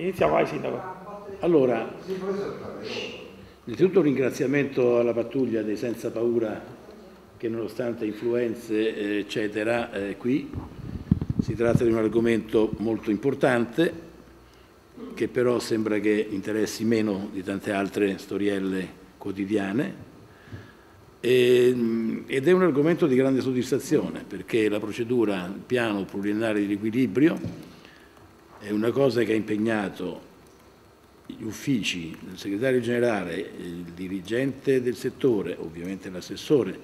Iniziamo, vai Sindaco. Allora, innanzitutto un ringraziamento alla pattuglia dei Senza Paura che nonostante influenze eh, eccetera è qui. Si tratta di un argomento molto importante che però sembra che interessi meno di tante altre storielle quotidiane e, ed è un argomento di grande soddisfazione perché la procedura, il piano pluriennale di riequilibrio è una cosa che ha impegnato gli uffici, il segretario generale, il dirigente del settore, ovviamente l'assessore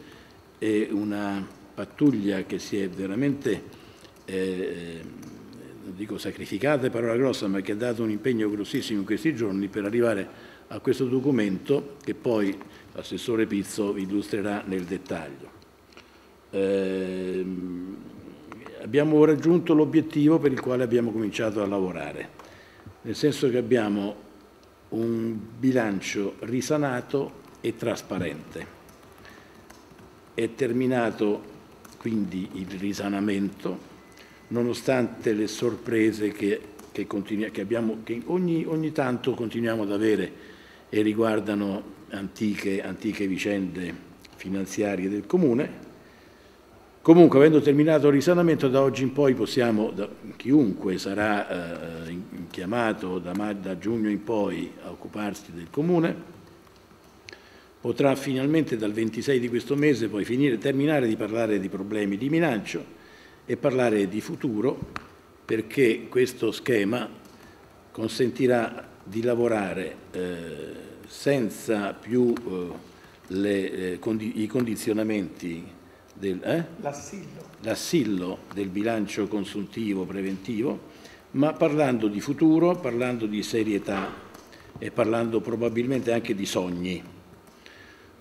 e una pattuglia che si è veramente, eh, non dico sacrificata, è parola grossa, ma che ha dato un impegno grossissimo in questi giorni per arrivare a questo documento che poi l'assessore Pizzo illustrerà nel dettaglio. Eh, abbiamo raggiunto l'obiettivo per il quale abbiamo cominciato a lavorare, nel senso che abbiamo un bilancio risanato e trasparente. È terminato quindi il risanamento, nonostante le sorprese che, che, che, abbiamo, che ogni, ogni, tanto continuiamo ad avere e riguardano antiche, antiche vicende finanziarie del Comune. Comunque, avendo terminato il risanamento, da oggi in poi possiamo, da, chiunque sarà eh, chiamato da, da giugno in poi a occuparsi del Comune, potrà finalmente dal 26 di questo mese poi finire, terminare di parlare di problemi di bilancio e parlare di futuro perché questo schema consentirà di lavorare eh, senza più eh, le, eh, condi i condizionamenti del, eh? l'assillo del bilancio consuntivo preventivo, ma parlando di futuro, parlando di serietà e parlando probabilmente anche di sogni.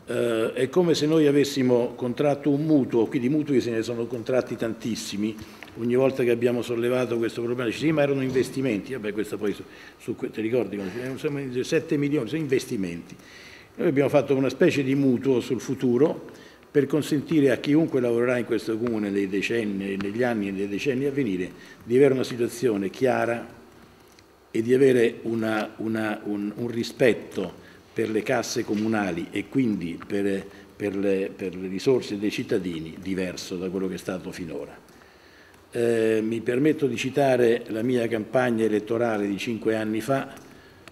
Eh, è come se noi avessimo contratto un mutuo, qui di mutui se ne sono contratti tantissimi, ogni volta che abbiamo sollevato questo problema, dice sì ma erano investimenti, vabbè questo poi su, su ti ricordi, 7 milioni, sono investimenti. Noi abbiamo fatto una specie di mutuo sul futuro per consentire a chiunque lavorerà in questo comune nei decenni, negli anni e nei decenni a venire di avere una situazione chiara e di avere una, una, un, un rispetto per le casse comunali e quindi per, per, le, per, le, risorse dei cittadini diverso da quello che è stato finora. Eh, mi permetto di citare la mia campagna elettorale di cinque anni fa,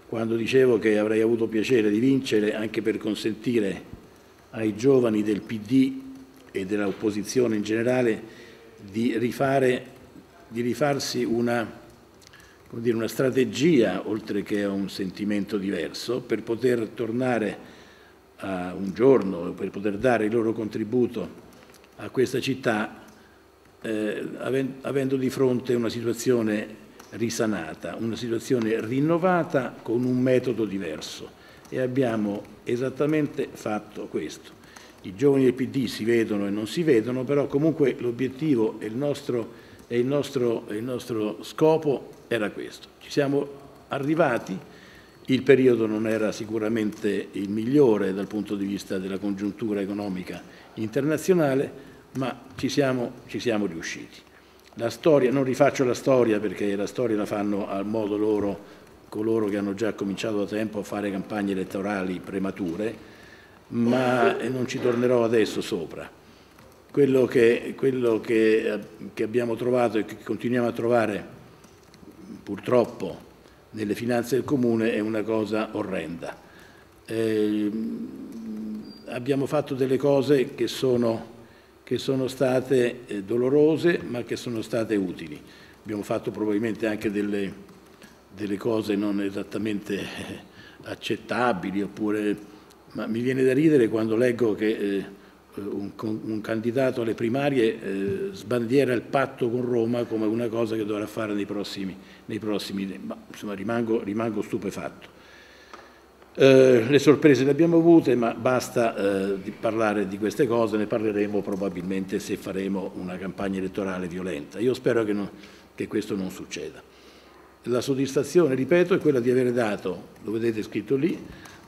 quando dicevo che avrei avuto piacere di vincere anche per consentire ai giovani del PD e dell'opposizione in generale di, rifare, di rifarsi una dire, una strategia, oltre che a un sentimento diverso, per poter tornare a un giorno, per poter dare il loro contributo a questa città, eh, avendo di fronte una situazione risanata, una situazione rinnovata con un metodo diverso. E abbiamo esattamente fatto questo. I giovani del PD si vedono e non si vedono, però comunque l'obiettivo e il nostro, e il nostro, il nostro scopo era questo. Ci siamo arrivati, il periodo non era sicuramente il migliore dal punto di vista della congiuntura economica internazionale, ma ci siamo, ci siamo riusciti. La storia, non rifaccio la storia perché la storia la fanno al modo loro coloro che hanno già cominciato da tempo a fare campagne elettorali premature, ma non ci tornerò adesso sopra. Quello che, quello che, che abbiamo trovato e che continuiamo a trovare purtroppo nelle finanze del Comune è una cosa orrenda. Eh, abbiamo fatto delle cose che sono, che sono state eh, dolorose ma che sono state utili. Abbiamo fatto probabilmente anche delle, delle cose non esattamente eh, accettabili, oppure, ma mi viene da ridere quando leggo che eh, un, un, candidato alle primarie eh, sbandiera il patto con Roma come una cosa che dovrà fare nei prossimi, nei prossimi ma insomma rimango, rimango stupefatto. Eh, le sorprese le abbiamo avute, ma basta eh, di parlare di queste cose, ne parleremo probabilmente se faremo una campagna elettorale violenta. Io spero che, non, che questo non succeda. La soddisfazione, ripeto, è quella di aver dato, lo vedete scritto lì,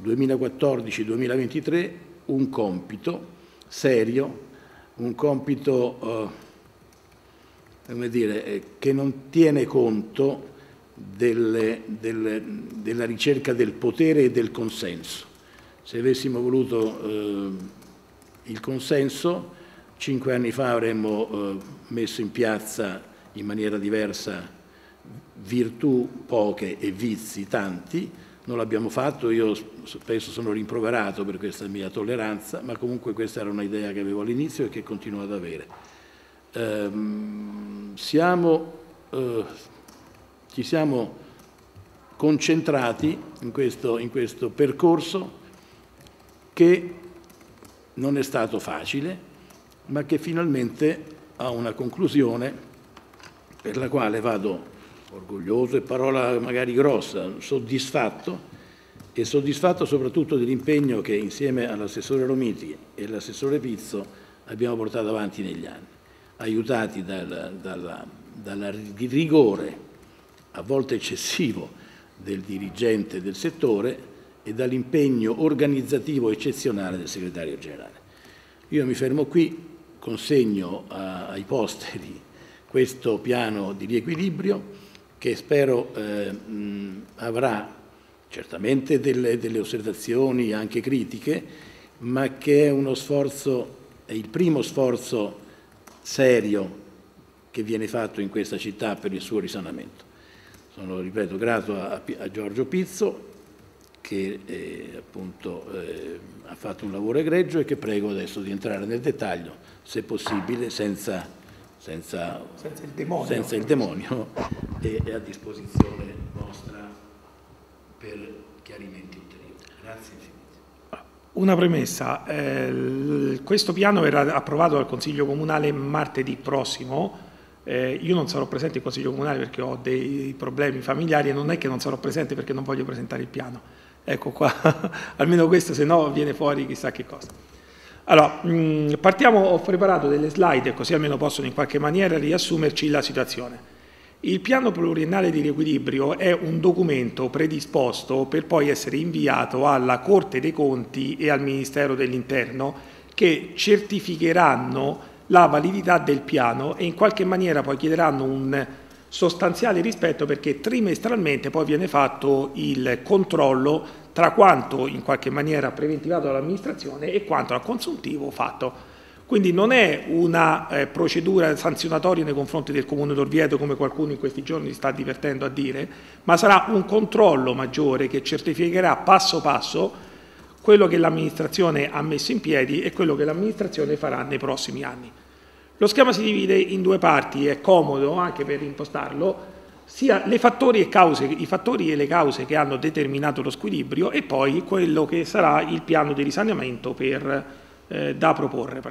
2014-2023, un compito serio, un compito eh, dire, eh, che non tiene conto delle, delle, della ricerca del potere e del consenso. Se avessimo voluto eh, il consenso, cinque anni fa avremmo eh, messo in piazza in maniera diversa virtù poche e vizi tanti, non l'abbiamo fatto, io spesso sono rimproverato per questa mia tolleranza, ma comunque questa era un'idea che avevo all'inizio e che continuo ad avere. Ehm, siamo, eh, ci siamo concentrati in questo, in questo percorso che non è stato facile, ma che finalmente ha una conclusione per la quale vado orgoglioso, è parola magari grossa, soddisfatto e soddisfatto soprattutto dell'impegno che insieme all'assessore Romiti e all'assessore Pizzo abbiamo portato avanti negli anni, aiutati dal, rigore, a volte eccessivo, del dirigente del settore e dall'impegno organizzativo eccezionale del segretario generale. Io mi fermo qui, consegno a, ai posteri questo piano di riequilibrio che spero eh, mh, avrà certamente delle, delle, osservazioni anche critiche, ma che è uno sforzo, è il primo sforzo serio che viene fatto in questa città per il suo risanamento. Sono, ripeto, grato a, a Giorgio Pizzo che eh, appunto eh, ha fatto un lavoro egregio e che prego adesso di entrare nel dettaglio, se possibile, senza senza, senza il demonio, senza il demonio e è a disposizione vostra per chiarimenti ulteriori. Grazie infinite. Una premessa, eh, questo piano verrà approvato dal Consiglio Comunale martedì prossimo, eh, io non sarò presente in Consiglio Comunale perché ho dei problemi familiari e non è che non sarò presente perché non voglio presentare il piano. Ecco qua, almeno questo, se no viene fuori chissà che cosa. Allora, mm, partiamo, ho preparato delle slide così almeno possono in qualche maniera riassumerci la situazione. Il piano pluriennale di riequilibrio è un documento predisposto per poi essere inviato alla Corte dei Conti e al Ministero dell'Interno che certificheranno la validità del piano e in qualche maniera poi chiederanno un sostanziale rispetto perché trimestralmente poi viene fatto il controllo tra quanto in qualche maniera preventivato dall'amministrazione e quanto al consuntivo fatto. Quindi non è una eh, procedura sanzionatoria nei confronti del Comune d'Orvieto come qualcuno in questi giorni sta divertendo a dire, ma sarà un controllo maggiore che certificherà passo passo quello che l'amministrazione ha messo in piedi e quello che l'amministrazione farà nei prossimi anni. Lo schema si divide in due parti, è comodo anche per impostarlo, sia fattori cause, i fattori e le cause che hanno determinato lo squilibrio e poi quello che sarà il piano di risanamento per, eh, da proporre.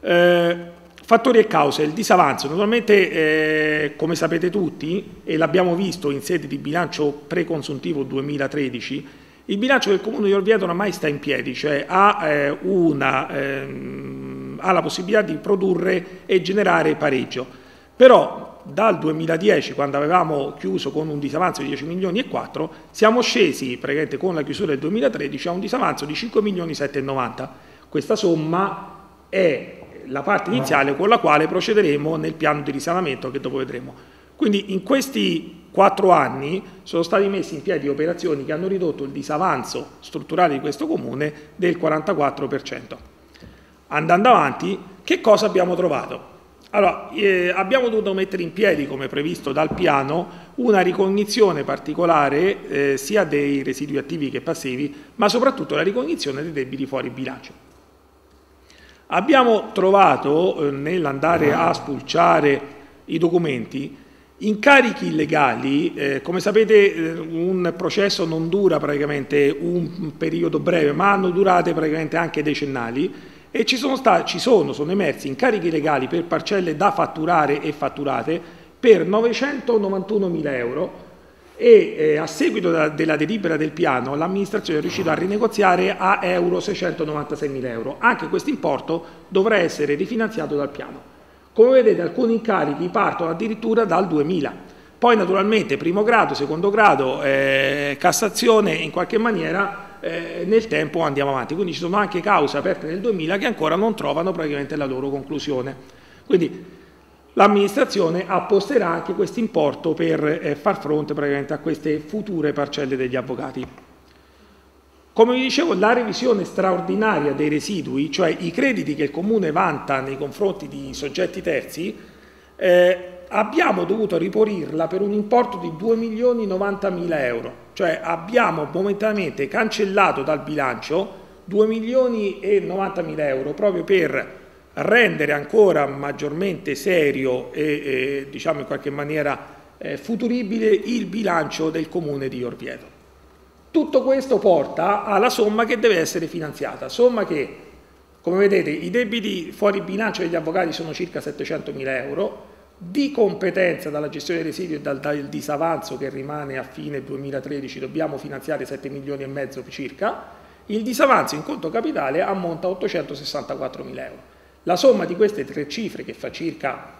Eh, fattori e cause, il disavanzo, naturalmente eh, come sapete tutti e l'abbiamo visto in sede di bilancio preconsuntivo 2013, il bilancio del Comune di Orvieto oramai sta in piedi, cioè ha, eh, una, ehm, ha la possibilità di produrre e generare pareggio, però dal 2010, quando avevamo chiuso con un disavanzo di 10 milioni e 4, siamo scesi praticamente con la chiusura del 2013 a un disavanzo di 5 milioni 790. Questa somma è la parte iniziale con la quale procederemo nel piano di risanamento che dopo vedremo. Quindi in questi quattro anni sono stati messi in piedi operazioni che hanno ridotto il disavanzo strutturale di questo comune del 44%. Andando avanti, che cosa abbiamo trovato? Allora, eh, abbiamo dovuto mettere in piedi, come previsto dal piano, una ricognizione particolare eh, sia dei residui attivi che passivi, ma soprattutto la ricognizione dei debiti fuori bilancio. Abbiamo trovato, eh, nell'andare a spulciare i documenti, incarichi illegali, eh, come sapete eh, un processo non dura praticamente un periodo breve, ma hanno durate praticamente anche decennali, e ci sono, stati, ci sono, sono emersi incarichi legali per parcelle da fatturare e fatturate per 991 mila euro e eh, a seguito da, della delibera del piano l'amministrazione è riuscita a rinegoziare a euro 696 mila euro. Anche questo importo dovrà essere rifinanziato dal piano. Come vedete alcuni incarichi partono addirittura dal 2000. Poi naturalmente primo grado, secondo grado, eh, Cassazione in qualche maniera eh, nel tempo andiamo avanti. Quindi ci sono anche cause aperte nel 2000 che ancora non trovano praticamente la loro conclusione. Quindi l'amministrazione apposterà anche questo importo per eh, far fronte praticamente a queste future parcelle degli avvocati. Come vi dicevo, la revisione straordinaria dei residui, cioè i crediti che il Comune vanta nei confronti di soggetti terzi, eh, abbiamo dovuto riporirla per un importo di 2 milioni 90 mila euro, cioè abbiamo momentaneamente cancellato dal bilancio 2 milioni e 90 mila euro proprio per rendere ancora maggiormente serio e, e diciamo in qualche maniera eh, futuribile il bilancio del comune di Orvieto. Tutto questo porta alla somma che deve essere finanziata, somma che, come vedete, i debiti fuori bilancio degli avvocati sono circa 700 mila euro, di competenza dalla gestione dei residui e dal, dal, disavanzo che rimane a fine 2013 dobbiamo finanziare 7 milioni e mezzo circa, il disavanzo in conto capitale ammonta a 864 mila euro. La somma di queste tre cifre, che fa circa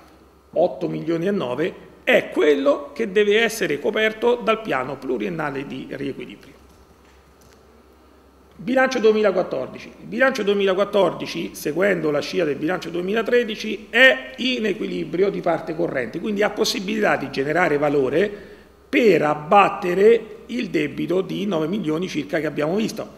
8 milioni e 9, è quello che deve essere coperto dal piano pluriennale di riequilibrio. Bilancio 2014. Il bilancio 2014, seguendo la scia del bilancio 2013, è in equilibrio di parte corrente, quindi ha possibilità di generare valore per abbattere il debito di 9 milioni circa che abbiamo visto.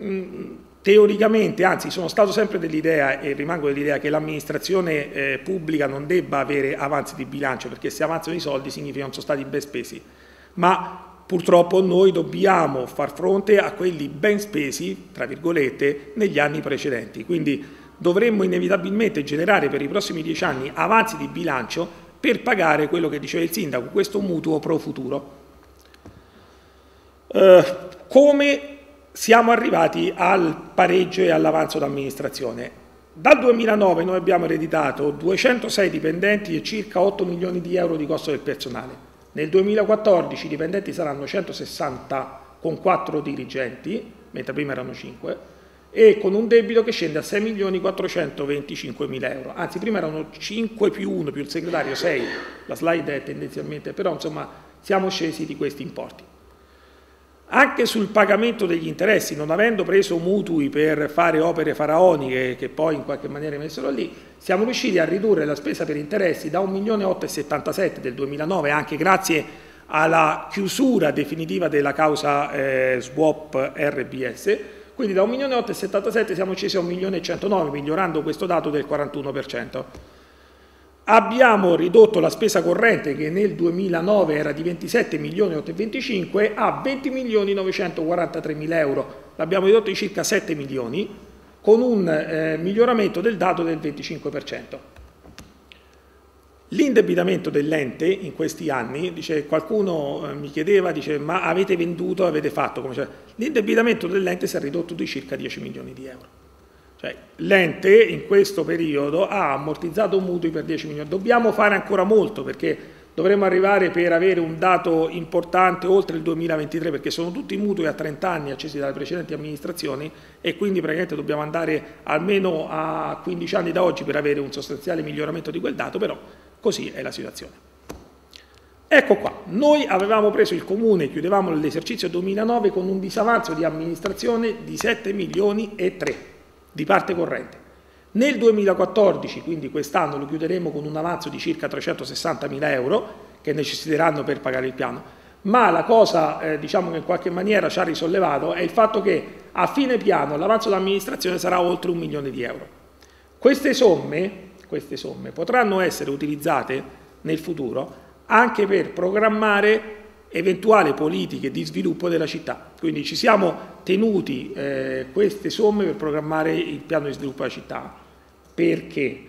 Mm, Teoricamente, anzi sono stato sempre dell'idea e rimango dell'idea che l'amministrazione eh, pubblica non debba avere avanzi di bilancio perché se avanzano i soldi significa che non sono stati ben spesi, ma purtroppo noi dobbiamo far fronte a quelli ben spesi, tra virgolette, negli anni precedenti. Quindi dovremmo inevitabilmente generare per i prossimi dieci anni avanzi di bilancio per pagare quello che diceva il sindaco, questo mutuo pro futuro. Eh, come siamo arrivati al pareggio e all'avanzo d'amministrazione. Dal 2009 noi abbiamo ereditato 206 dipendenti e circa 8 milioni di euro di costo del personale. Nel 2014 i dipendenti saranno 160 con 4 dirigenti, mentre prima erano 5, e con un debito che scende a 6 milioni 425 mila euro. Anzi, prima erano 5 più 1 più il segretario 6, la slide è tendenzialmente, però insomma siamo scesi di questi importi. Anche sul pagamento degli interessi, non avendo preso mutui per fare opere faraoniche che poi in qualche maniera messero lì, siamo riusciti a ridurre la spesa per interessi da 1.877 del 2009, anche grazie alla chiusura definitiva della causa eh, swap RBS, quindi da 1.877 siamo scesi a 1.109, migliorando questo dato del 41%. Abbiamo ridotto la spesa corrente che nel 2009 era di 27 milioni 825 a 20 milioni 943 mila euro, l'abbiamo ridotto di circa 7 milioni con un eh, miglioramento del dato del 25%. L'indebitamento dell'ente in questi anni, dice, qualcuno eh, mi chiedeva, dice, ma avete venduto, avete fatto L'indebitamento dell'ente si è ridotto di circa 10 milioni di euro. Cioè, l'ente in questo periodo ha ammortizzato mutui per 10 milioni. Dobbiamo fare ancora molto perché dovremmo arrivare per avere un dato importante oltre il 2023 perché sono tutti mutui a 30 anni accesi dalle precedenti amministrazioni e quindi praticamente dobbiamo andare almeno a 15 anni da oggi per avere un sostanziale miglioramento di quel dato, però così è la situazione. Ecco qua, noi avevamo preso il comune, chiudevamo l'esercizio 2009 con un disavanzo di amministrazione di 7 milioni e 3 di parte corrente. Nel 2014, quindi quest'anno, lo chiuderemo con un avanzo di circa 360 mila euro che necessiteranno per pagare il piano. Ma la cosa eh, diciamo che in qualche maniera ci ha risollevato è il fatto che a fine piano l'avanzo dell'amministrazione sarà oltre un milione di euro. Queste somme, queste somme potranno essere utilizzate nel futuro anche per programmare eventuali politiche di sviluppo della città. Quindi ci siamo tenuti eh, queste somme per programmare il piano di sviluppo della città. Perché?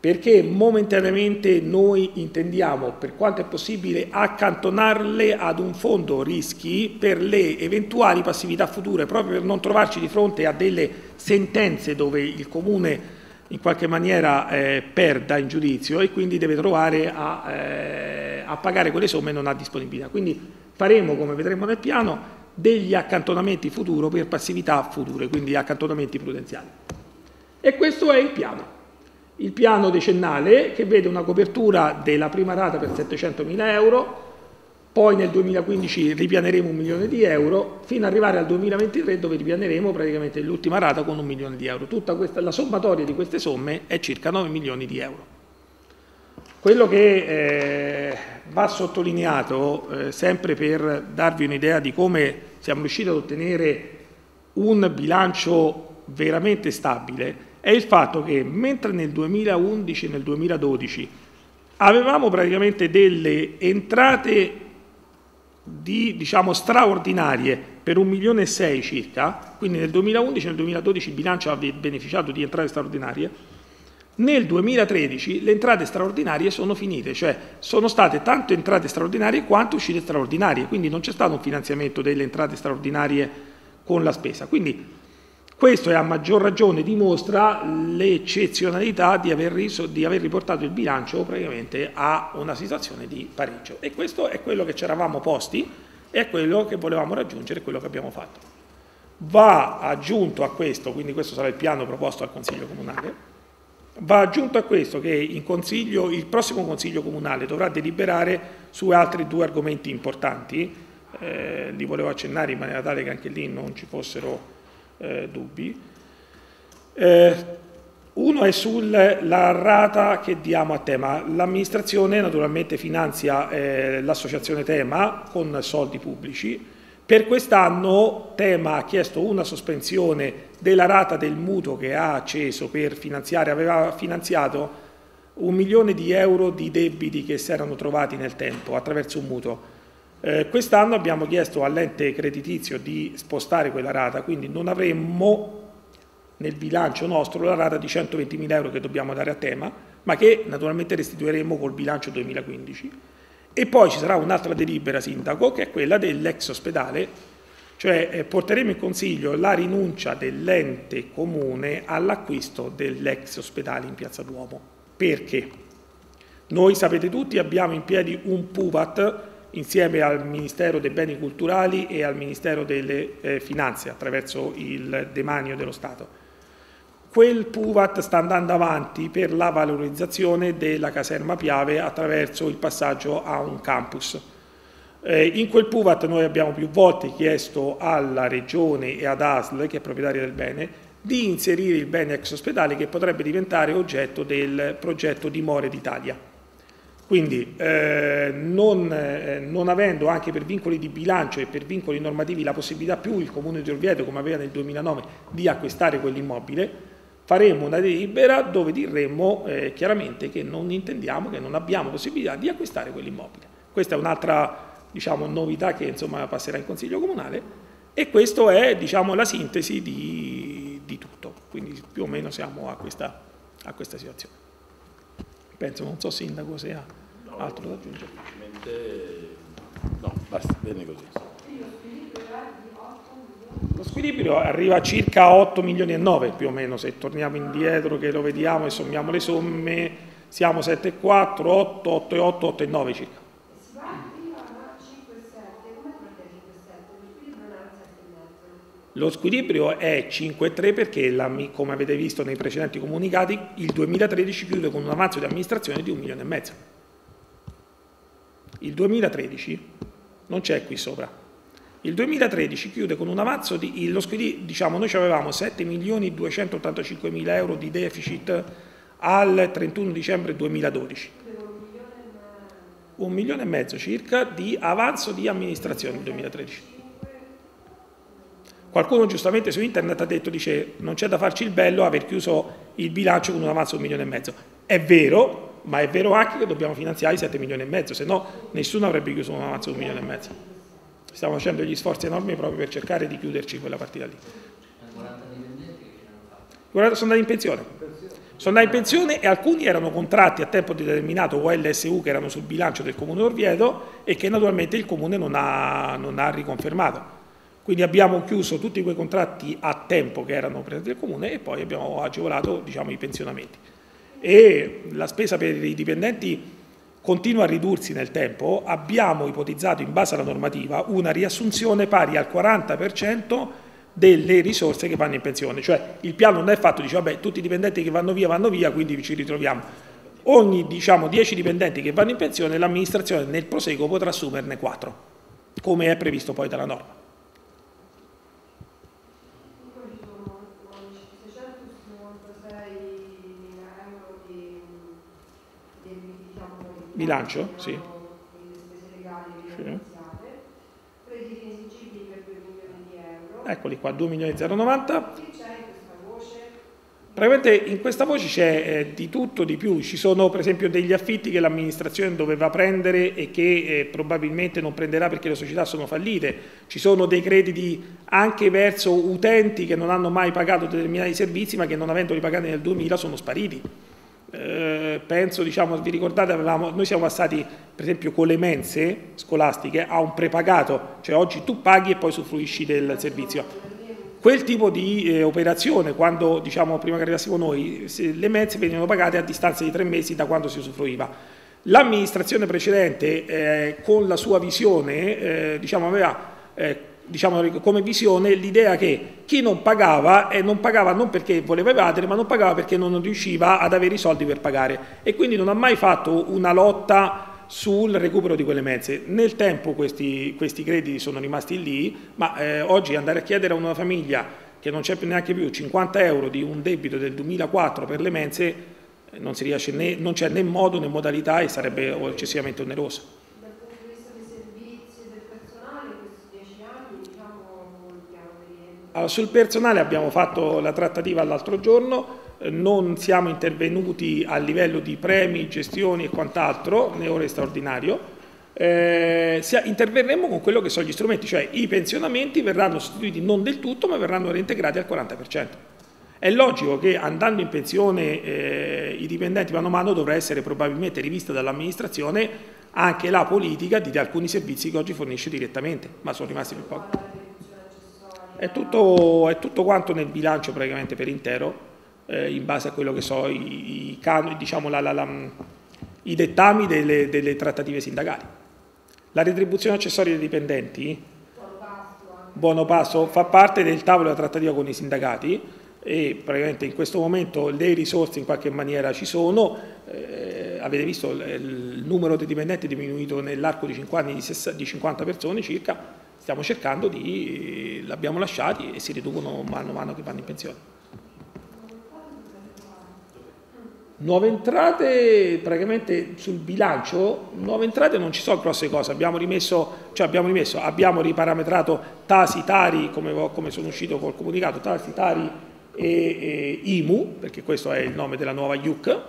Perché momentaneamente noi intendiamo, per quanto è possibile, accantonarle ad un fondo rischi per le eventuali passività future, proprio per non trovarci di fronte a delle sentenze dove il Comune in qualche maniera eh, perda in giudizio e quindi deve trovare a, eh, a pagare quelle somme non ha disponibilità. Quindi faremo, come vedremo nel piano, degli accantonamenti futuro per passività future, quindi accantonamenti prudenziali. E questo è il piano. Il piano decennale che vede una copertura della prima rata per 700.000 euro, poi nel 2015 ripianeremo un milione di euro, fino ad arrivare al 2023 dove ripianeremo praticamente l'ultima rata con un milione di euro. Tutta questa, la sommatoria di queste somme è circa 9 milioni di euro. Quello che eh, va sottolineato, eh, sempre per darvi un'idea di come siamo riusciti ad ottenere un bilancio veramente stabile, è il fatto che mentre nel 2011 e nel 2012 avevamo praticamente delle entrate di, diciamo, straordinarie per un milione e sei circa, quindi nel 2011 e nel 2012 il bilancio ha beneficiato di entrate straordinarie, nel 2013 le entrate straordinarie sono finite, cioè sono state tanto entrate straordinarie quanto uscite straordinarie, quindi non c'è stato un finanziamento delle entrate straordinarie con la spesa. Quindi questo è a maggior ragione dimostra l'eccezionalità di di aver riportato il bilancio praticamente a una situazione di pareggio e questo è quello che ci eravamo posti e è quello che volevamo raggiungere e quello che abbiamo fatto. Va aggiunto a questo, quindi questo sarà il piano proposto al Consiglio Comunale, Va aggiunto a questo che il prossimo Consiglio Comunale dovrà deliberare su altri due argomenti importanti, eh, li volevo accennare in maniera tale che anche lì non ci fossero eh, dubbi. Eh, uno è sulla rata che diamo a tema. L'amministrazione naturalmente finanzia eh, l'associazione Tema con soldi pubblici, per quest'anno Tema ha chiesto una sospensione della rata del mutuo che ha acceso per finanziare, aveva finanziato un milione di euro di debiti che si erano trovati nel tempo attraverso un mutuo. Eh, quest'anno abbiamo chiesto all'ente creditizio di spostare quella rata, quindi non avremmo nel bilancio nostro la rata di 120.000 euro che dobbiamo dare a tema, ma che naturalmente restituiremo col bilancio 2015 e poi ci sarà un'altra delibera sindaco che è quella dell'ex ospedale, cioè eh, porteremo in consiglio la rinuncia dell'ente comune all'acquisto dell'ex ospedale in Piazza Duomo. Perché? Noi sapete tutti abbiamo in piedi un PUVAT insieme al Ministero dei Beni Culturali e al Ministero delle eh, Finanze attraverso il demanio dello Stato quel PUVAT sta andando avanti per la valorizzazione della caserma Piave attraverso il passaggio a un campus. Eh, in quel PUVAT noi abbiamo più volte chiesto alla Regione e ad ASL, che è proprietaria del bene, di inserire il bene ex ospedale che potrebbe diventare oggetto del progetto Dimore d'Italia. Quindi eh, non, eh, non, avendo anche per vincoli di bilancio e per vincoli normativi la possibilità più il Comune di Orvieto, come aveva nel 2009, di acquistare quell'immobile, faremo una delibera dove diremo eh, chiaramente che non intendiamo, che non abbiamo possibilità di acquistare quell'immobile. Questa è un'altra diciamo, novità che insomma, passerà in Consiglio Comunale e questa è diciamo, la sintesi di, di, tutto, quindi più o meno siamo a questa, a questa situazione. Penso, non so Sindaco se ha altro da aggiungere. No, basta, bene così. Lo squilibrio arriva a circa 8 milioni e 9 più o meno, se torniamo indietro che lo vediamo e sommiamo le somme, siamo 7,4, 8, 8,8, 8,9 circa. Lo squilibrio è 5,3 perché, la, come avete visto nei precedenti comunicati, il 2013 chiude con un avanzo di amministrazione di un milione e mezzo. Il 2013 non c'è qui sopra. Il 2013 chiude con un avanzo di, lo, diciamo, noi avevamo 7 milioni 285 mila euro di deficit al 31 dicembre 2012. Un milione e mezzo circa di avanzo di amministrazione nel 2013. Qualcuno giustamente su internet ha detto, dice, non c'è da farci il bello aver chiuso il bilancio con un avanzo di un milione e mezzo. È vero, ma è vero anche che dobbiamo finanziare i 7 milioni e mezzo, se no nessuno avrebbe chiuso un avanzo di un milione e mezzo. Stiamo facendo degli sforzi enormi proprio per cercare di chiuderci quella partita lì. Guardate, sono andati in pensione. Sono andati in pensione e alcuni erano contratti a tempo determinato o LSU che erano sul bilancio del Comune Orvieto e che naturalmente il Comune non ha, non ha riconfermato. Quindi abbiamo chiuso tutti quei contratti a tempo che erano presenti del Comune e poi abbiamo agevolato diciamo, i pensionamenti. E la spesa per i dipendenti continua a ridursi nel tempo, abbiamo ipotizzato in base alla normativa una riassunzione pari al 40% delle risorse che vanno in pensione, cioè il piano non è fatto, dice vabbè tutti i dipendenti che vanno via vanno via, quindi ci ritroviamo. Ogni diciamo, 10 dipendenti che vanno in pensione l'amministrazione nel proseguo potrà assumerne 4, come è previsto poi dalla norma. del Bilancio? Sì. Le spese legali rifinanziate, crediti inesigibili per 2 milioni di euro. Eccoli qua, 2 milioni 090. Che c'è in questa voce? Praticamente in questa voce c'è eh, di tutto, di più. Ci sono per esempio degli affitti che l'amministrazione doveva prendere e che eh, probabilmente non prenderà perché le società sono fallite. Ci sono dei crediti anche verso utenti che non hanno mai pagato determinati servizi ma che non avendoli pagati nel 2000 sono spariti. Eh, penso, diciamo, vi ricordate, avevamo, noi siamo passati per esempio con le mense scolastiche a un prepagato, cioè oggi tu paghi e poi usufruisci del servizio. Quel tipo di eh, operazione, quando diciamo prima che arrivassimo noi, le mense venivano pagate a distanza di tre mesi da quando si usufruiva. L'amministrazione precedente, eh, con la sua visione, eh, diciamo, aveva eh, diciamo, come visione l'idea che chi non pagava, e non pagava non perché voleva evadere, ma non pagava perché non riusciva ad avere i soldi per pagare e quindi non ha mai fatto una lotta sul recupero di quelle mezze. Nel tempo questi, questi crediti sono rimasti lì, ma eh, oggi andare a chiedere a una famiglia che non c'è neanche più 50 euro di un debito del 2004 per le mense, eh, non, né, non c'è né modo né modalità e sarebbe eccessivamente oneroso. Sul personale abbiamo fatto la trattativa l'altro giorno, eh, non siamo intervenuti a livello di premi, gestioni e quant'altro, né ore straordinario, eh, interverremo con quello che sono gli strumenti, cioè i pensionamenti verranno sostituiti non del tutto ma verranno reintegrati al 40%. È logico che andando in pensione eh, i dipendenti mano a mano dovrà essere probabilmente rivista dall'amministrazione anche la politica di alcuni servizi che oggi fornisce direttamente, ma sono rimasti più pochi. È tutto, è tutto quanto nel bilancio praticamente per intero, eh, in base a quello che so i, i, diciamo, la, la, la, i dettami delle, delle, trattative sindacali. La retribuzione accessoria dei dipendenti, buono passo, fa parte del tavolo della trattativa con i sindacati e praticamente in questo momento le risorse in qualche maniera ci sono, eh, avete visto il, numero dei dipendenti è diminuito nell'arco di 5 anni di 50 persone circa, stiamo cercando di, l'abbiamo lasciati e si riducono mano a mano che vanno in pensione. Nuove entrate, praticamente sul bilancio, nuove entrate non ci sono grosse cose, abbiamo rimesso, cioè abbiamo, rimesso, abbiamo riparametrato Tasi, Tari, come, come sono uscito col comunicato, Tasi, Tari e, e IMU, perché questo è il nome della nuova IUC,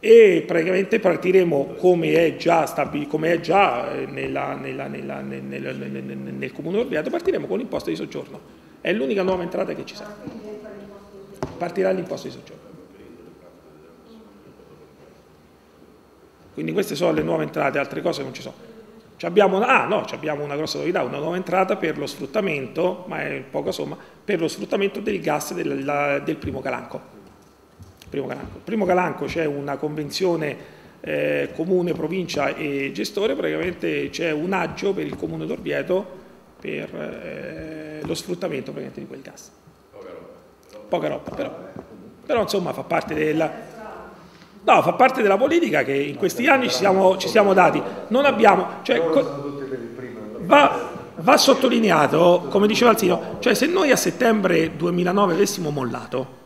e praticamente partiremo come è già, stabil- come è già eh, nella, nella, nella, nel, nel, nel, nel comune Orvieto, partiremo con l'imposta di soggiorno. È l'unica nuova entrata che ci sarà. Partirà l'imposta di soggiorno. Quindi queste sono le nuove entrate, altre cose non ci sono. Abbiamo, ah no, abbiamo una grossa novità, una nuova entrata per lo sfruttamento, ma è poca somma, per lo sfruttamento del gas del, del primo calanco. Primo Calanco. Primo Calanco c'è una convenzione eh, comune, provincia e gestore, praticamente c'è un aggio per il comune d'Orvieto per eh, lo sfruttamento di quel gas. Poca roba, però. però insomma fa parte della... No, fa parte della politica che in questi anni ci siamo, ci siamo dati. Non abbiamo... Cioè, va, va sottolineato, come diceva Alzino, cioè se noi a settembre 2009 avessimo mollato,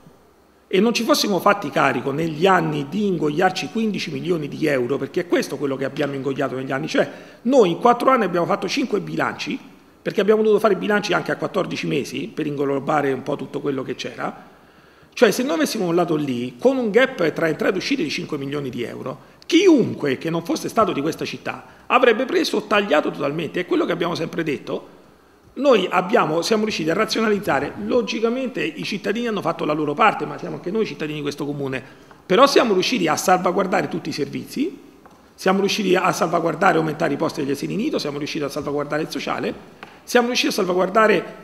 e non ci fossimo fatti carico negli anni di ingoiarci 15 milioni di euro, perché è questo quello che abbiamo ingoiato negli anni, cioè noi in 4 anni abbiamo fatto 5 bilanci, perché abbiamo dovuto fare bilanci anche a 14 mesi per inglobare un po' tutto quello che c'era, cioè se noi avessimo mollato lì con un gap tra entrate e uscite di 5 milioni di euro, chiunque che non fosse stato di questa città avrebbe preso tagliato totalmente, è quello che abbiamo sempre detto, noi abbiamo, siamo riusciti a razionalizzare, logicamente i cittadini hanno fatto la loro parte, ma siamo anche noi cittadini di questo comune, però siamo riusciti a salvaguardare tutti i servizi, siamo riusciti a salvaguardare e aumentare i posti degli asili nido, siamo riusciti a salvaguardare il sociale, siamo riusciti a salvaguardare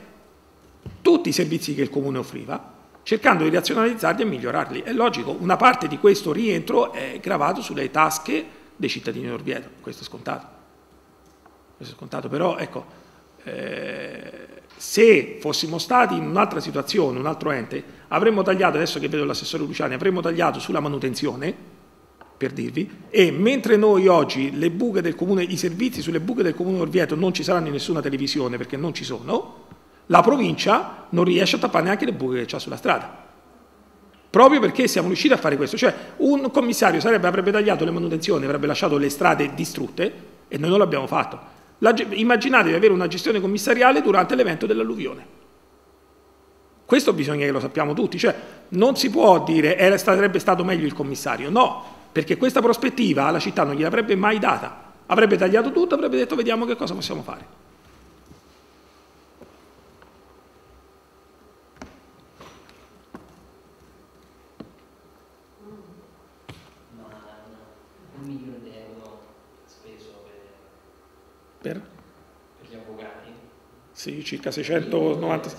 tutti i servizi che il comune offriva, cercando di razionalizzarli e migliorarli. È logico, una parte di questo rientro è gravato sulle tasche dei cittadini di Orvieto, questo è scontato. Questo è scontato, però ecco, eh, se fossimo stati in un'altra situazione, un altro ente, avremmo tagliato, adesso che vedo l'assessore Luciani, avremmo tagliato sulla manutenzione, per dirvi, e mentre noi oggi le buche del comune, i servizi sulle buche del comune Orvieto non ci saranno in nessuna televisione perché non ci sono, la provincia non riesce a tappare neanche le buche che c'ha sulla strada. proprio perché siamo riusciti a fare questo. Cioè un commissario sarebbe, avrebbe tagliato le manutenzioni, avrebbe lasciato le strade distrutte e noi non l'abbiamo fatto. La, immaginatevi avere una gestione commissariale durante l'evento dell'alluvione. Questo bisogna che lo sappiamo tutti, cioè non si può dire era, sarebbe stato meglio il commissario, no, perché questa prospettiva la città non gliel'avrebbe mai data. Avrebbe tagliato tutto, avrebbe detto vediamo che cosa possiamo fare. Per? Per gli avvocati? Sì, circa 690.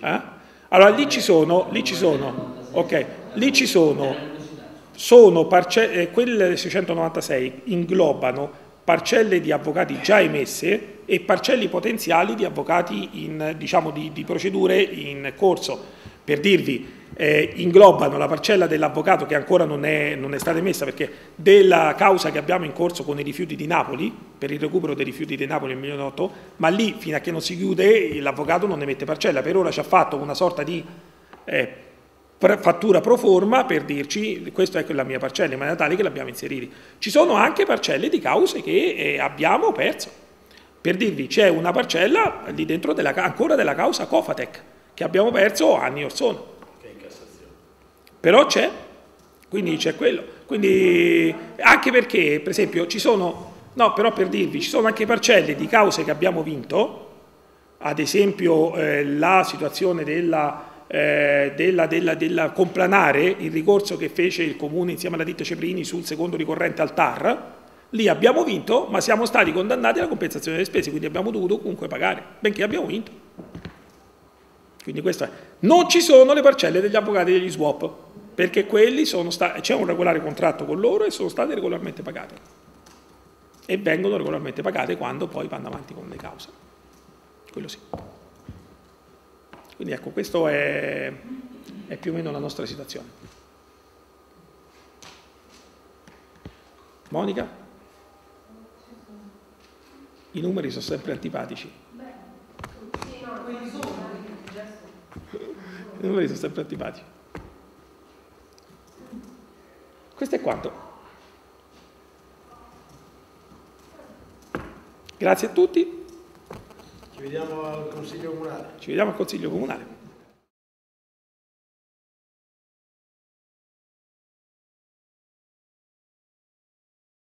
Eh? Allora lì ci sono, lì ci sono, ok, lì ci sono, sono parcelle, eh, quelle 696 inglobano parcelle di avvocati già emesse e parcelli potenziali di avvocati in, diciamo, di, di procedure in corso. Per dirvi, eh, inglobano la parcella dell'avvocato che ancora non è, non è, stata emessa perché della causa che abbiamo in corso con i rifiuti di Napoli, per il recupero dei rifiuti di Napoli nel 2008, ma lì fino a che non si chiude l'avvocato non emette parcella, per ora ci ha fatto una sorta di eh, fattura pro forma per dirci questa è la mia parcella in maniera tale che l'abbiamo inserita. Ci sono anche parcelle di cause che eh, abbiamo perso. Per dirvi, c'è una parcella lì dentro della, ancora della causa Cofatec che abbiamo perso anni or sono però c'è, quindi c'è quello. Quindi, anche perché, per esempio, ci sono, no, però per dirvi, ci sono anche parcelle di cause che abbiamo vinto, ad esempio eh, la situazione della, eh, della, della, della, complanare, il ricorso che fece il comune insieme alla ditta Ceprini sul secondo ricorrente al TAR, lì abbiamo vinto, ma siamo stati condannati alla compensazione delle spese, quindi abbiamo dovuto comunque pagare, benché abbiamo vinto. Quindi questo è. Non ci sono le parcelle degli avvocati degli swap perché quelli sono stati, c'è un regolare contratto con loro e sono state regolarmente pagate e vengono regolarmente pagate quando poi vanno avanti con le cause. Quello sì. Quindi ecco, questo è, è più o meno la nostra situazione. Monica? I numeri sono sempre antipatici. I numeri sono sempre antipatici. Questo è quanto. Grazie a tutti. Ci vediamo al Consiglio Comunale. Ci vediamo al Consiglio Comunale.